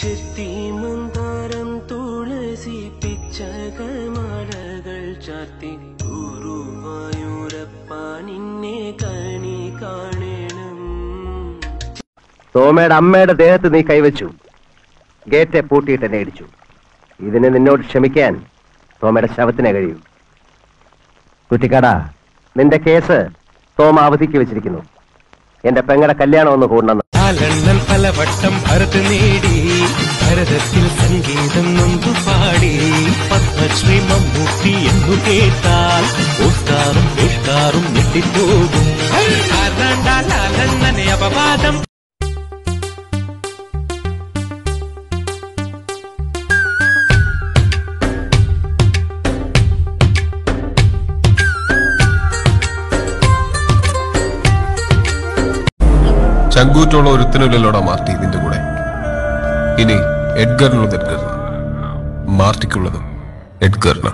ചെത്തിമന്താരം തുളസി പിച്ചകമാലകൾ ചാത്തി ഗുരുവായൂരപ്പ നിന്നെ കണി കാണണം. സോമയുടെ അമ്മയുടെ ദേഹത്ത് നീ കൈവച്ചു. ഗേറ്റെ പൂട്ടിയിട്ട് എന്നെ ഇടിച്ചു. ഇതിനെ നിന്നോട് ക്ഷമിക്കാൻ സോമയുടെ ശവത്തിനെ കഴിയൂ. കുട്ടിക്കാടാ നിന്റെ കേസ് സോമ അവധിക്ക് വെച്ചിരിക്കുന്നു. എന്റെ പെങ്ങളുടെ കല്യാണം ഒന്ന് കൂടണം. കാലണ്ണൻ പലവട്ടം ഭരത് നേടി. ഭരതത്തിൽ സംഗീതം നൊന്തു പാടി. പത്മശ്രീ മമ്മൂട്ടി എന്നു കേട്ടാൽ ഓസ്കാറും പുഷ്കാറും ഞെട്ടിപ്പോകും. കാരണനെ അപവാദം. ചങ്കൂറ്റുള്ള ഒരുത്തിനില്ലല്ലോടാ മാർട്ടി ഇതിന്റെ കൂടെ? ഇനി എഡ്ഗറിനുള്ളത് എഡ്ഗർ മാർട്ടിക്കുള്ളതും എഡ്ഗറിന്.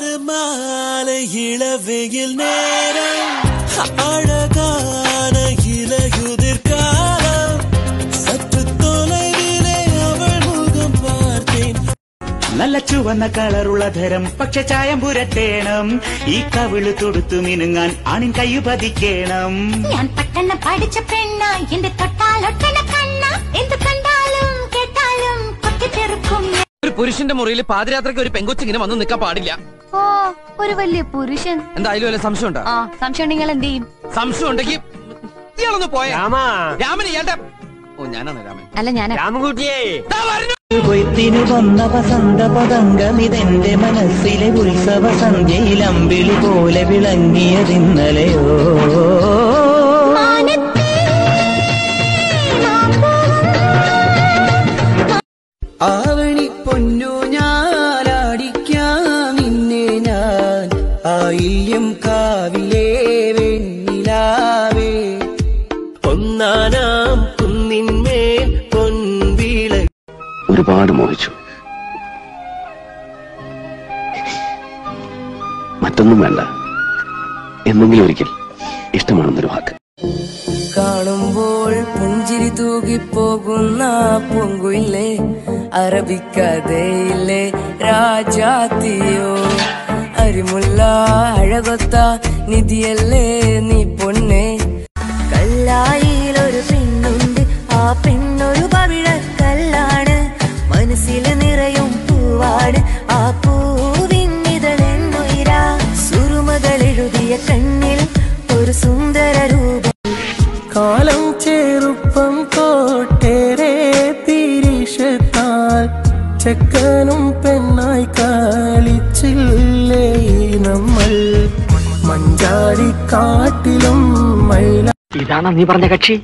ഒരു മാല ഇളവയിൽ നേരം നല്ല ചുവന്ന കളറുള്ള ധരം പക്ഷെ ചായം പുരട്ടേണം. ഈ കവിൾ തൊടുത്തു മിനുങ്ങാൻ ആണിൻ കൈ പതിക്കേണം ഞാൻ പട്ടണ പഠിച്ച പെണ്ണ എന്റെ തൊട്ടാലൊട്ടണ കണ്ണ. എന്ത് കണ്ടാലും കേട്ടാലും കൊത്തിത്തെറുക്കും ഒരു പുരുഷന്റെ മുറിയിൽ പാതിരാത്രിക്ക് ഒരു പെങ്കൊച്ചിങ്ങനെ വന്ന് നിൽക്കാൻ പാടില്ല. ഓ ഒരു വലിയ പുരുഷൻ. എന്തായാലും വല്ല സംശയം ഉണ്ടോ ആ സംശയം നിങ്ങൾ എന്ത് ചെയ്യും? സംശയം ഉണ്ടെങ്കിൽ ഇയാളൊന്ന് പോയ. രാമൻ ഇയാളുടെ ഓ ഞാനാണ് രാമൻ. അല്ല ഞാൻ രാമൻകുട്ടിയെ. കൊയ്ത്തിനു വന്ന വസന്ത പതംഗമിതെന്റെ മനസ്സിലെ ഉത്സവ സന്ധ്യയിൽ അമ്പിളി പോലെ വിളങ്ങിയതിന്നലയോ ആവണി പൊന്നു ഞാലാടിക്കാം നിന്നെ ഞാൻ. ആയില്യം ഒരുപാട് മോഹിച്ചു. മറ്റൊന്നും വേണ്ട. എന്നെങ്കിലും ഒരിക്കൽ ഇഷ്ടമാണെന്നൊരു വാക്ക്. കാണുമ്പോൾ പുഞ്ചിരി തൂകിപ്പോകുന്ന പൊങ്കുയില്ലേ? അറബിക്കഥയില്ലേ രാജാത്തിയോ? അരിമുള്ള അഴകൊത്ത നിധിയല്ലേ നീ പൊന്നെ? ചെറുപ്പം കോട്ടേരെ തിരിശത്താൽ ചെക്കനും പെണ്ണായി കളിച്ചില്ലേ നമ്മൾ? മഞ്ചാടിക്കാട്ടിലും മൈല ഇതാണ് നീ പറഞ്ഞ കക്ഷി?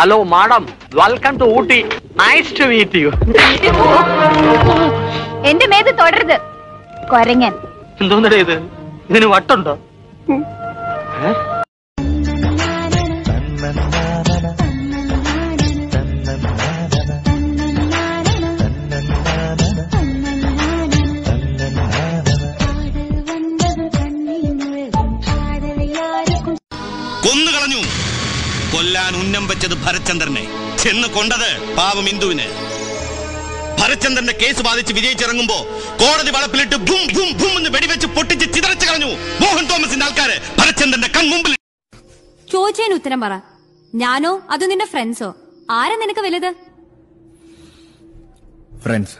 Hello madam welcome to Ooty. Nice to meet you എന്റെ മേത് തുടരുത്. കൊരങ്ങൻ. എന്തോന്നടേ ഇത്? ഇതിന് വട്ടുണ്ടോ? കൊല്ലാൻ ഉന്നം വെച്ചത് ഭരചന്ദ്രനെ ചെന്ന് കൊണ്ടത് പാവം ഇന്ദുവിന്. ഭരചന്ദ്രന്റെ കേസ് ബാധിച്ച് വിജയിച്ചിറങ്ങുമ്പോ കോടതി വളപ്പിലിട്ട് ഭും ഭും ഭും എന്ന് വെടിവെച്ച് പൊട്ടിച്ച് ചിതറച്ചു കളഞ്ഞു മോഹൻ തോമസിന്റെ ആൾക്കാര് ഭരചന്ദ്രന്റെ കൺമുമ്പിൽ. ചോദിച്ചതിന് ഉത്തരം പറ. ഞാനോ അതോ നിന്റെ ഫ്രണ്ട്സോ ആരാ നിനക്ക് വലുത്? ഫ്രണ്ട്സ്